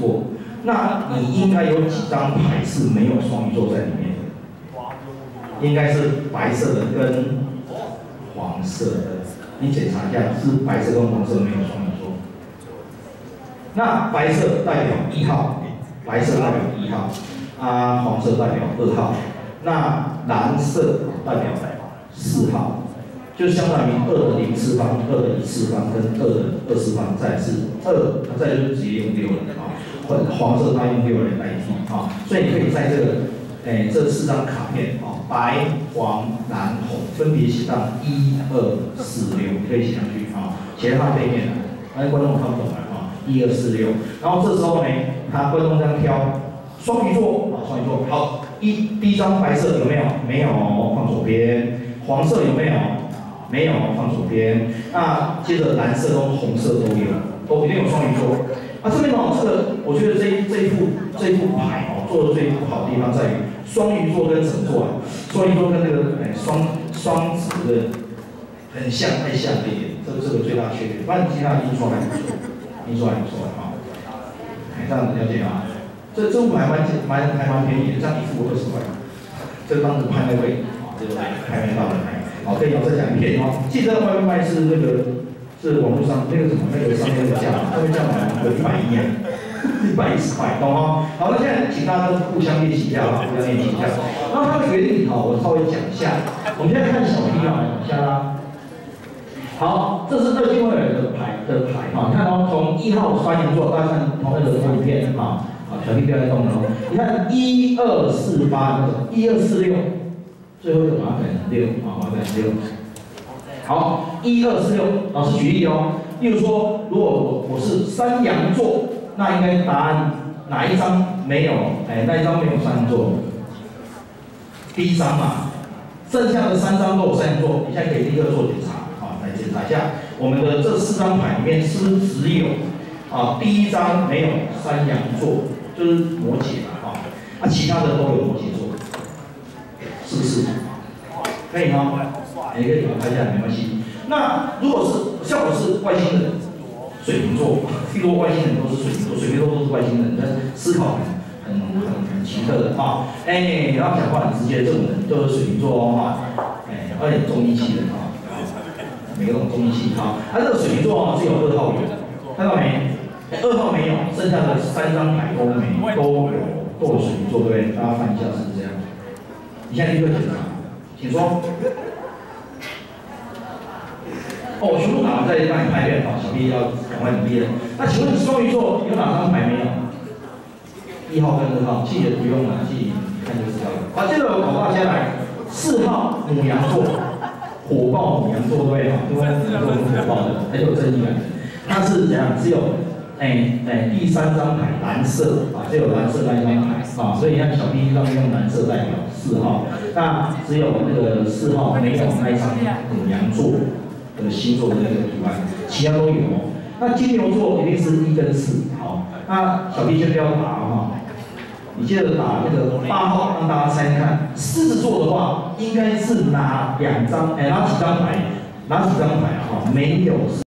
座，那你应该有几张牌是没有双鱼座在里面的？应该是白色的跟黄色的，你检查一下是白色跟黄色没有双鱼座。那白色代表一号，白色代表一号，啊，黄色代表二号，那蓝色代表四号。就相当于二的零次方、二的一次方跟二的二次方，再是二，再就直接用六了啊，黄色它用六来代替啊，所以你可以在这个，哎，这四张卡片啊，白、黄、蓝、红，分别写上一二四六，可以写上去啊，写在它背面的，那观众看不懂了啊，一二四六，然后这时候呢，他观众这样挑，双鱼座啊，双鱼座，好，一第一张白色有没有？没有，放左边，黄色有没有？没有，放左边。那接着蓝色跟红色都有，都一定有双鱼座。啊，这边哦，这个我觉得这一这一副这一副牌哦，做的最不好的地方在于双鱼座跟什么座啊，双鱼座跟那个哎双双子的很像，太像了一点，这这个最大缺点。不然其他印刷还不错，印刷还不错啊。这样子了解吗？这这副牌蛮蛮还蛮便宜的，这样一副二十块。这当时拍卖会啊，这个拍卖到的牌。好，可以再讲一遍哦。记得外面卖是那个是网络上那个什么那个上面的价，上面价买有一百一啊，一百一十块，懂吗？好，那现在请大家都互相练习一下啊，互相练习一下。那它的原理哈，我稍微讲一下。我们现在看小 P 啊，往下拉。好，这是二进位的牌的牌哈，你看哦，从一号双鱼座，大家看同那个图片哈，好，小 P 不要再动了哦。你看一二四八，一二四六。最后一个把它改成六，啊，把它改成六。好，一二四六，老师举例哦。例如说，如果我我是山羊座，那应该答案哪一张没有？哎，那一张没有山羊座。第一张嘛，剩下的三张都有山羊座，你现在可以立刻做检查，啊，来检查一下我们的这四张牌里面是不是只有啊第一张没有山羊座，就是摩羯嘛，啊，那其他的都有摩羯座。是不是？可以吗？也可以把它拍下来，没关系。那如果是像我是外星人，水瓶座，很多外星人都是水瓶座，水瓶座都是外星人，但是思考很很很很奇特的啊。哎，然后讲话很直接，这种人都是水瓶座哦。哎，而且重义气的啊，每个都重义气啊。他这个水瓶座啊，是有二号有，看到没？二号没有，剩下的三张牌都没都有，都有水瓶座，对不对？大家看一下是不是这样？你现在立刻检查，请说。哦，全部打完再帮你拍一遍，好，小 B 要赶快努力了。那请问双鱼座有哪张牌没有？一号跟二号，记得不用了，记一看就知道了。好，接着我考大家来，四号母羊座，火爆母羊座对哈，因为母羊座很火爆的，很有正义感。它是怎样？只有。哎哎，第三张牌蓝色啊，只有蓝色那一张牌啊，所以让小 B 上面用蓝色代表四号，那只有那个四号没有那一张母羊座的星座的那个图案，其他都有。那金牛座一定是一跟四，好，那小弟先不要打哈，你接着打那个八号，让大家猜看，狮子座的话应该是哪两张？哎，哪几张牌？哪几张牌啊？哈，没有。